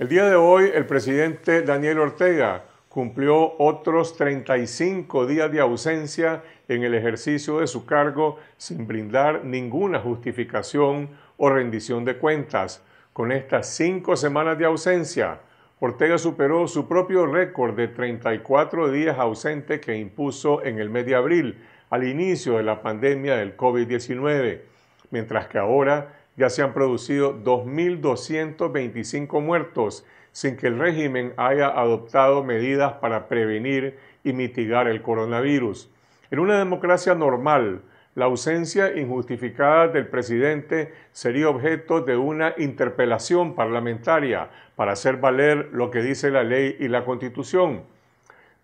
El día de hoy, el presidente Daniel Ortega cumplió otros 35 días de ausencia en el ejercicio de su cargo sin brindar ninguna justificación o rendición de cuentas. Con estas cinco semanas de ausencia, Ortega superó su propio récord de 34 días ausente que impuso en el mes de abril, al inicio de la pandemia del COVID-19, mientras que ahora ya se han producido 2.225 muertos sin que el régimen haya adoptado medidas para prevenir y mitigar el coronavirus. En una democracia normal, la ausencia injustificada del presidente sería objeto de una interpelación parlamentaria para hacer valer lo que dice la ley y la constitución.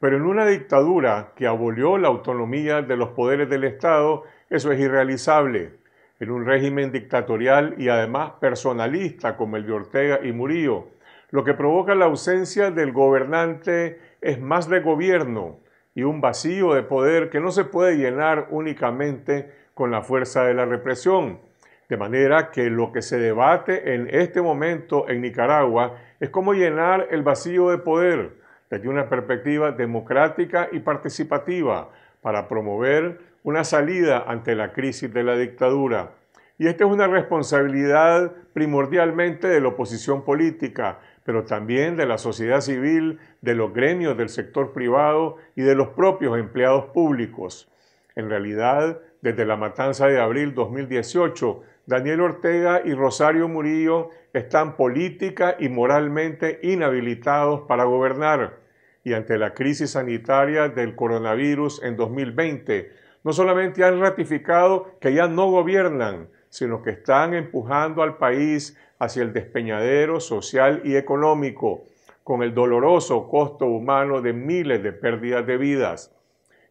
Pero en una dictadura que abolió la autonomía de los poderes del Estado, eso es irrealizable. En un régimen dictatorial y además personalista como el de Ortega y Murillo, lo que provoca la ausencia del gobernante es más de gobierno y un vacío de poder que no se puede llenar únicamente con la fuerza de la represión. De manera que lo que se debate en este momento en Nicaragua es cómo llenar el vacío de poder desde una perspectiva democrática y participativa para promover una salida ante la crisis de la dictadura. Y esta es una responsabilidad primordialmente de la oposición política, pero también de la sociedad civil, de los gremios del sector privado y de los propios empleados públicos. En realidad, desde la matanza de abril 2018, Daniel Ortega y Rosario Murillo están política y moralmente inhabilitados para gobernar. Y ante la crisis sanitaria del coronavirus en 2020, no solamente han ratificado que ya no gobiernan, sino que están empujando al país hacia el despeñadero social y económico, con el doloroso costo humano de miles de pérdidas de vidas.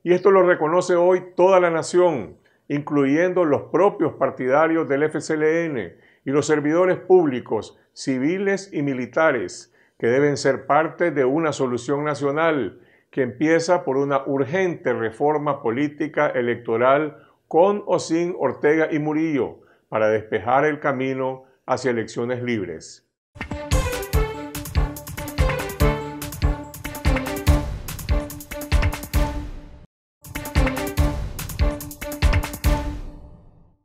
Y esto lo reconoce hoy toda la nación, incluyendo los propios partidarios del FCLN y los servidores públicos, civiles y militares, que deben ser parte de una solución nacional que empieza por una urgente reforma política electoral con o sin Ortega y Murillo para despejar el camino hacia elecciones libres.